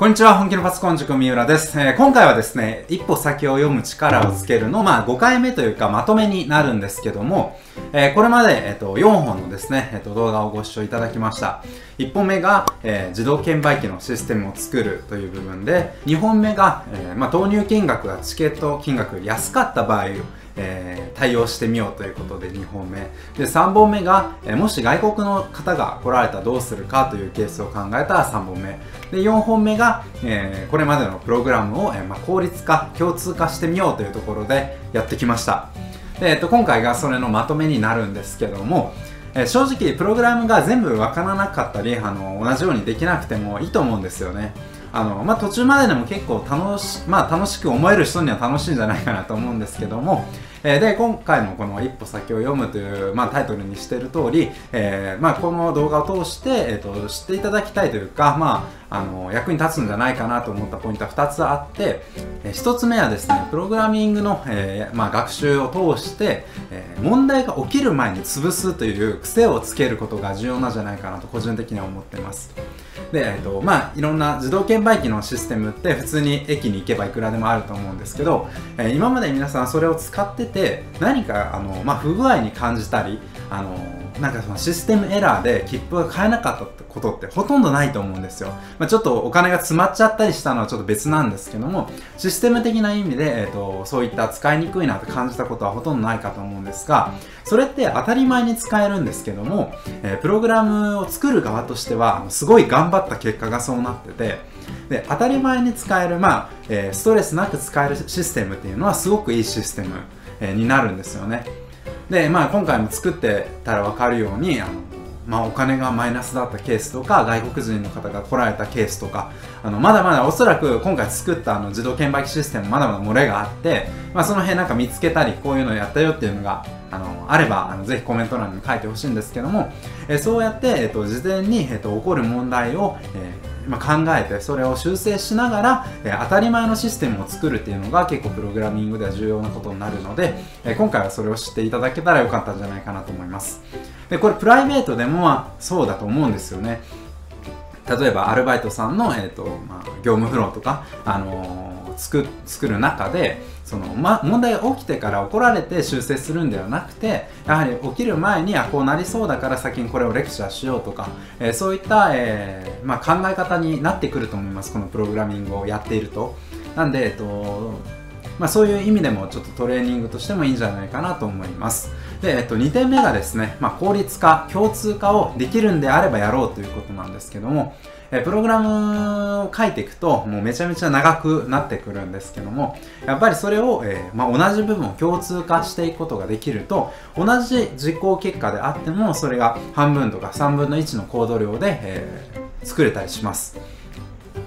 こんにちは、本気のパソコン塾三浦です、えー、今回はですね、一歩先を読む力をつけるの、まあ5回目というかまとめになるんですけども、えー、これまで、え、ー、と、4本のですね、えっ、と、動画をご視聴いただきました。1本目が、え自動券売機のシステムを作るという部分で、2本目が、えまあ、投入金額がチケット金額より安かった場合、えー、対応してみようということで2本目。で3本目が、えー、もし外国の方が来られたらどうするかというケースを考えたら3本目。で4本目が、えー、これまでのプログラムを、えまあ、効率化共通化してみようというところでやってきました。で、えーと、今回がそれのまとめになるんですけどもえ正直プログラムが全部わからなかったりあの同じようにできなくてもいいと思うんですよね。あの、まあ、途中まででも結構楽し,、まあ、楽しく思える人には楽しいんじゃないかなと思うんですけども、えー、で今回のこの「一歩先を読む」という、まあ、タイトルにしている通り、えーまあ、この動画を通して、えーと、知っていただきたいというか、まあ、あの役に立つんじゃないかなと思ったポイントは2つあって、えー、1つ目はですねプログラミングの、えーまあ、学習を通して、えー、問題が起きる前に潰すという癖をつけることが重要なんじゃないかなと個人的には思っています。で、えっとまあ、いろんな自動券売機のシステムって普通に駅に行けばいくらでもあると思うんですけど、えー、今まで皆さんそれを使ってて何かあの、まあ、不具合に感じたりあのなんかそのシステムエラーで切符が買えなかったことってほとんどないと思うんですよ。まあ、ちょっとお金が詰まっちゃったりしたのはちょっと別なんですけども、システム的な意味で、えーと、そういった使いにくいなって感じたことはほとんどないかと思うんですが、それって当たり前に使えるんですけども、え、プログラムを作る側としては、すごい頑張った結果がそうなってて、で当たり前に使える、まあえ、ストレスなく使えるシステムっていうのはすごくいいシステム、えー、になるんですよね。で、まあ、今回も作ってたら分かるようにあの、まあ、お金がマイナスだったケースとか外国人の方が来られたケースとかあのまだまだおそらく今回作ったあの自動券売機システムまだまだ漏れがあって、まあ、その辺なんか見つけたりこういうのやったよっていうのがあのあればあのぜひコメント欄に書いてほしいんですけども、えそうやって、えっと、事前に、えっと、起こる問題を、えま、考えてそれを修正しながら、え、当たり前のシステムを作るっていうのが結構プログラミングでは重要なことになるので、え、今回はそれを知っていただけたらよかったんじゃないかなと思います。でこれプライベートでもそうだと思うんですよね。例えばアルバイトさんの、えーとまあ、業務フローとか、あのー、作作る中でその、ま、問題が起きてから怒られて修正するんではなくてやはり起きる前にあこうなりそうだから先にこれをレクチャーしようとか、えー、そういった、えー、まあ、考え方になってくると思います。このプログラミングをやっていると。なんで、えっとまあ、そういう意味でもちょっとトレーニングとしてもいいんじゃないかなと思います。で、えっと、2点目がですね、まあ、効率化共通化をできるんであればやろうということなんですけどもえプログラムを書いていくともうめちゃめちゃ長くなってくるんですけどもやっぱりそれを、えー、まあ、同じ部分を共通化していくことができると同じ実行結果であってもそれが半分とか3分の1のコード量で、えー、作れたりします。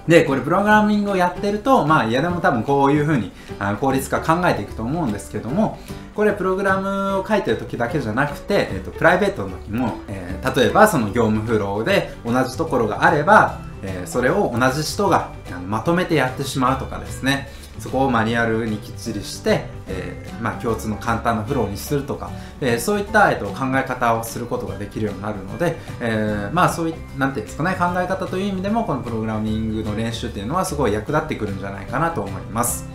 で、これプログラミングをやってると、まあ嫌でも多分こういうふうにあ効率化考えていくと思うんですけども、これプログラムを書いてる時だけじゃなくて、えーと、プライベートの時も、えー、例えばその業務フローで同じところがあれば、えー、それを同じ人がまとめてやってしまうとかですね、そこをマニュアルにきっちりして、えー、まあ、共通の簡単なフローにするとか、えー、そういった、えーと、考え方をすることができるようになるので、えー、まあそういなんていうんですかね考え方という意味でもこのプログラミングの練習っていうのはすごい役立ってくるんじゃないかなと思います。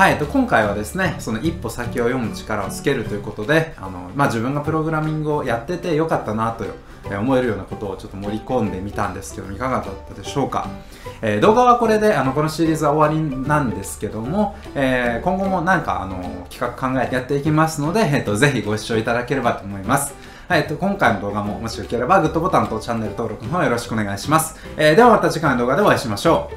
はい、と今回はですねその一歩先を読む力をつけるということであの、まあ、自分がプログラミングをやっててよかったなと思えるようなことをちょっと盛り込んでみたんですけどいかがだったでしょうか、えー、動画はこれであのこのシリーズは終わりなんですけども、えー、今後もなんかあの企画考えてやっていきますので、えーと、ぜひご視聴いただければと思います。はい、と今回の動画ももしよければグッドボタンとチャンネル登録の方よろしくお願いします、えー、ではまた次回の動画でお会いしましょう。